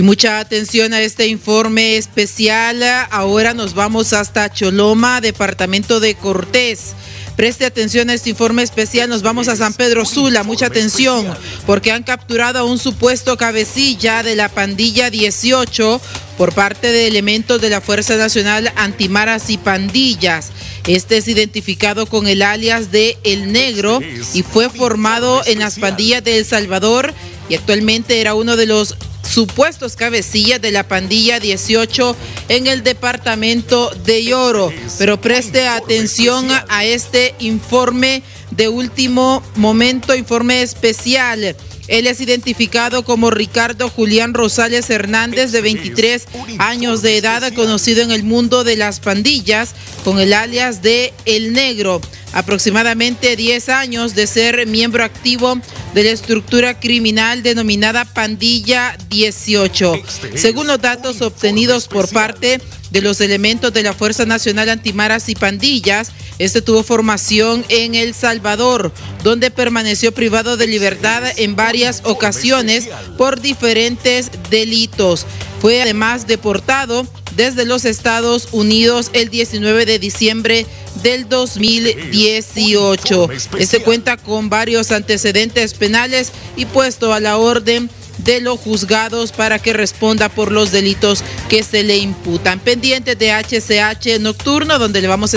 Y mucha atención a este informe especial. Ahora nos vamos hasta Choloma, departamento de Cortés. Preste atención a este informe especial. Nos vamos a San Pedro Sula. Mucha atención, porque han capturado a un supuesto cabecilla de la pandilla 18 por parte de elementos de la Fuerza Nacional Antimaras y Pandillas. Este es identificado con el alias de El Negro y fue formado en las pandillas de El Salvador y actualmente era uno de los supuestos cabecillas de la pandilla 18 en el departamento de Lloro. Pero preste atención a este informe de último momento, informe especial. Él es identificado como Ricardo Julián Rosales Hernández, de 23 años de edad, conocido en el mundo de las pandillas con el alias de El Negro. Aproximadamente 10 años de ser miembro activo de la estructura criminal denominada Pandilla 18. Según los datos obtenidos por parte de los elementos de la Fuerza Nacional Antimaras y Pandillas, este tuvo formación en El Salvador, donde permaneció privado de libertad en varias ocasiones por diferentes delitos. Fue además deportado desde los Estados Unidos el 19 de diciembre del 2018. Este cuenta con varios antecedentes penales y puesto a la orden de los juzgados para que responda por los delitos que se le imputan. Pendientes de HCH Nocturno, donde le vamos a